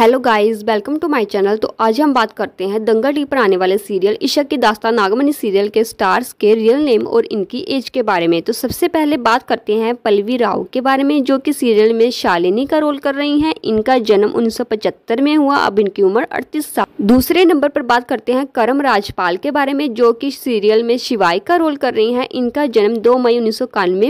Hello guys welcome to my channel तो आज हम बात करते हैं दंगा डी पर आने वाले सीरियल इशक की दास्तान नागमणि सीरियल के स्टार्स के रियल नेम और इनकी एज के बारे में। तो सबसे पहले बात करते हैं पल्लवी राव के बारे में, जो कि सीरियल में शालिनी का रोल कर रही हैं। इनका जन्म उन्नीस सौ पचहत्तर में हुआ, अब इनकी उम्र अड़तीस साल। दूसरे नंबर पर बात करते हैं करम राजपाल के बारे में, जो की सीरियल में शिवाय का रोल कर रही है। इनका जन्म दो मई उन्नीस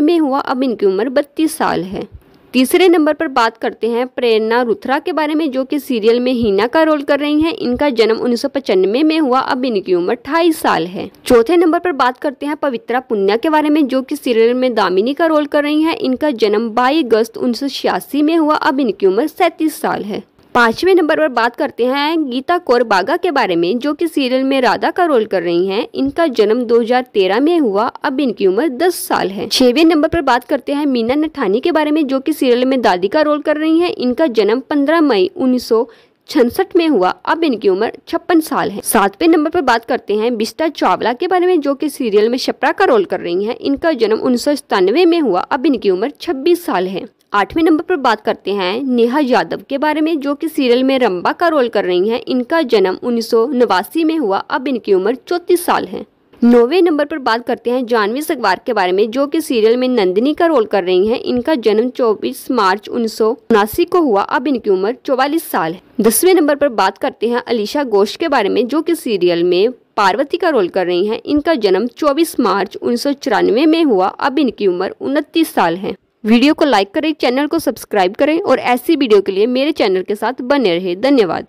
में हुआ, अब इनकी उम्र बत्तीस साल है। तीसरे नंबर पर बात करते हैं प्रेरणा रुथरा के बारे में, जो कि सीरियल में हीना का रोल कर रही हैं। इनका जन्म उन्नीस में हुआ, अब इनकी उम्र अठाईस साल है। चौथे नंबर पर बात करते हैं पवित्रा पुन्या के बारे में, जो कि सीरियल में दामिनी का रोल कर रही हैं। इनका जन्म बाईस अगस्त उन्नीस सौ छियासी में हुआ, अब इनकी उम्र सैंतीस साल है। पाँचवें नंबर पर बात करते हैं गीता कौर बागा के बारे में, जो कि सीरियल में राधा का रोल कर रही हैं। इनका जन्म 2013 में हुआ, अब इनकी उम्र 10 साल है। छवें नंबर पर बात करते हैं मीना नठानी के बारे में, जो कि सीरियल में दादी का रोल कर रही हैं। इनका जन्म 15 मई उन्नीस छनसठ में हुआ, अब इनकी उम्र छप्पन साल है। सातवें नंबर पर बात करते हैं बिस्टा चावला के बारे में, जो कि सीरियल में शपरा का रोल कर रही हैं। इनका जन्म उन्नीस सौ सत्तानवे में हुआ, अब इनकी उम्र 26 साल है। आठवें नंबर पर बात करते हैं नेहा यादव के बारे में, जो कि सीरियल में रंबा का रोल कर रही हैं। इनका जन्म उन्नीस सौ नवासी में हुआ, अब इनकी उम्र चौतीस साल है। नौवे नंबर पर बात करते हैं जानवी सगवार के बारे में, जो कि सीरियल में नंदिनी का रोल कर रही हैं। इनका जन्म 24 मार्च उन्नीस सौ उनासी को हुआ, अब इनकी उम्र 44 साल है। दसवें नंबर पर बात करते हैं अलीशा घोष के बारे में, जो कि सीरियल में पार्वती का रोल कर रही हैं। इनका जन्म 24 मार्च उन्नीस सौ चौरानवे में हुआ, अब इनकी उम्र उनतीस साल है। वीडियो को लाइक करें, चैनल को सब्सक्राइब करें और ऐसी वीडियो के लिए मेरे चैनल के साथ बने रहे। धन्यवाद।